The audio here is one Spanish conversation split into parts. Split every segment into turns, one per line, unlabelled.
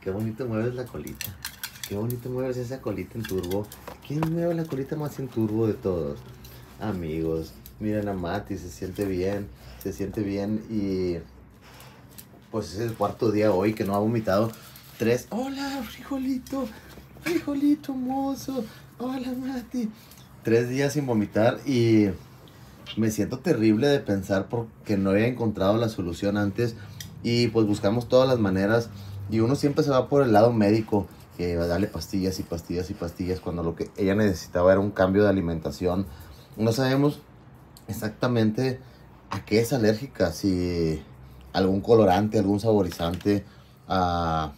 Qué bonito mueves la colita. Qué bonito mueves esa colita en turbo. ¿Quién mueve la colita más en turbo de todos? Amigos, miren a Mati, se siente bien, se siente bien y pues es el cuarto día hoy que no ha vomitado. Tres, hola, frijolito, frijolito mozo, hola Mati. Tres días sin vomitar y me siento terrible de pensar porque no había encontrado la solución antes y pues buscamos todas las maneras y uno siempre se va por el lado médico que va a darle pastillas y pastillas y pastillas cuando lo que ella necesitaba era un cambio de alimentación. No sabemos exactamente a qué es alérgica, si algún colorante, algún saborizante, a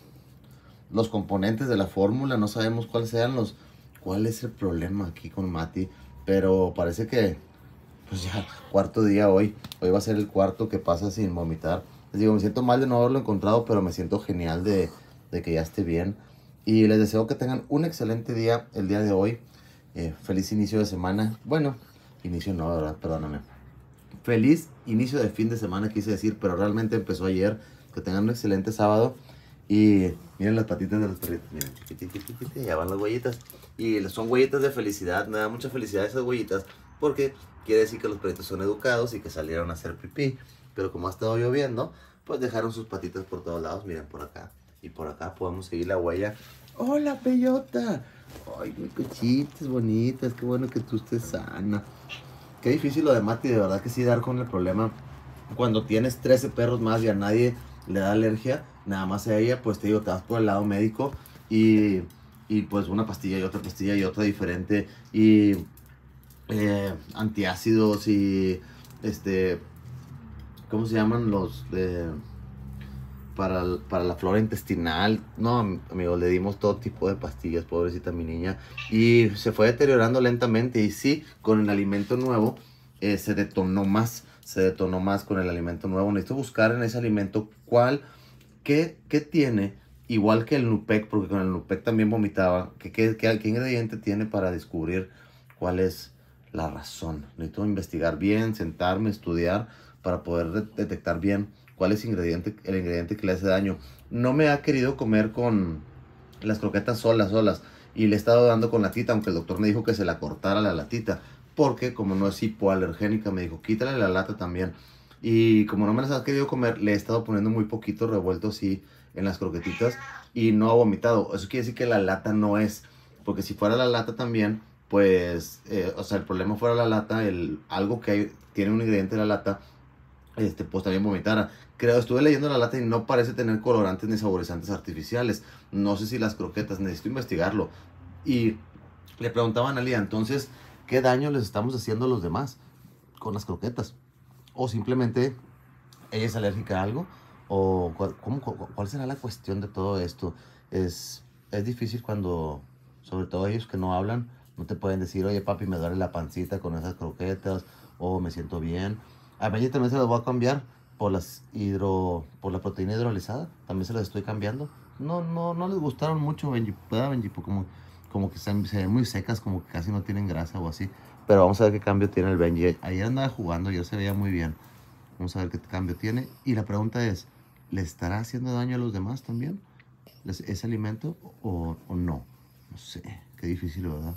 los componentes de la fórmula, no sabemos cuáles sean los cuál es el problema aquí con Mati, pero parece que pues ya cuarto día hoy, hoy va a ser el cuarto que pasa sin vomitar. Les digo, me siento mal de no haberlo encontrado, pero me siento genial de, de que ya esté bien. Y les deseo que tengan un excelente día el día de hoy. Eh, feliz inicio de semana. Bueno, inicio no, ¿verdad? Perdóname. Feliz inicio de fin de semana, quise decir, pero realmente empezó ayer. Que tengan un excelente sábado. Y miren las patitas de los perritos. Miren, ya van las huellitas. Y son huellitas de felicidad. Me da mucha felicidad esas huellitas. Porque quiere decir que los perritos son educados y que salieron a hacer pipí. Pero como ha estado lloviendo, pues dejaron sus patitas por todos lados. Miren por acá. Y por acá podemos seguir la huella. ¡Hola, peyota! Ay, mi cochitas bonitas. Qué bueno que tú estés sana. Qué difícil lo de Mati, de verdad que sí dar con el problema. Cuando tienes 13 perros más y a nadie le da alergia, nada más a ella, pues te digo, te vas por el lado médico y, y pues una pastilla y otra pastilla y otra diferente y eh, antiácidos y este, ¿cómo se llaman los para, para, la flora intestinal. No, amigo, le dimos todo tipo de pastillas, pobrecita mi niña. Y se fue deteriorando lentamente. Y sí, con el alimento nuevo eh, se detonó más. Se detonó más con el alimento nuevo. Necesito buscar en ese alimento cuál, qué, qué tiene, igual que el Nupec, porque con el Nupec también vomitaba. ¿Qué, qué, qué, qué ingrediente tiene para descubrir cuál es la razón? Necesito investigar bien, sentarme, estudiar para poder detectar bien cuál es el ingrediente, el ingrediente que le hace daño. No me ha querido comer con las croquetas solas, solas. Y le he estado dando con la tita, aunque el doctor me dijo que se la cortara la latita. Porque como no es hipoalergénica, me dijo, quítale la lata también. Y como no me las ha querido comer, le he estado poniendo muy poquito revuelto así en las croquetitas. Y no ha vomitado. Eso quiere decir que la lata no es. Porque si fuera la lata también, pues, eh, o sea, el problema fuera la lata, el, algo que hay, tiene un ingrediente de la lata, este, pues también vomitara. Creo, estuve leyendo la lata y no parece tener colorantes ni saborizantes artificiales. No sé si las croquetas, necesito investigarlo. Y le preguntaban a Lía, entonces, ¿qué daño les estamos haciendo a los demás con las croquetas? O simplemente ella es alérgica a algo. ¿O cuál, cómo, cuál será la cuestión de todo esto? Es, es difícil cuando, sobre todo ellos que no hablan, no te pueden decir, oye papi, me duele la pancita con esas croquetas, o me siento bien a Benji también se las voy a cambiar por las hidro, por la proteína hidrolizada. También se las estoy cambiando. No, no, no les gustaron mucho Benji, Benji? Como, como que se, ven muy secas, como que casi no tienen grasa o así. Pero vamos a ver qué cambio tiene el Benji. Ayer andaba jugando, ya se veía muy bien. Vamos a ver qué cambio tiene. Y la pregunta es, ¿le estará haciendo daño a los demás también? ¿Ese alimento o, o no? No sé, qué difícil, ¿verdad?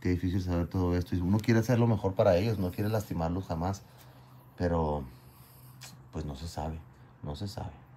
Qué difícil saber todo esto. Y uno quiere hacer lo mejor para ellos, no quiere lastimarlos jamás. Pero, pues no se sabe, no se sabe.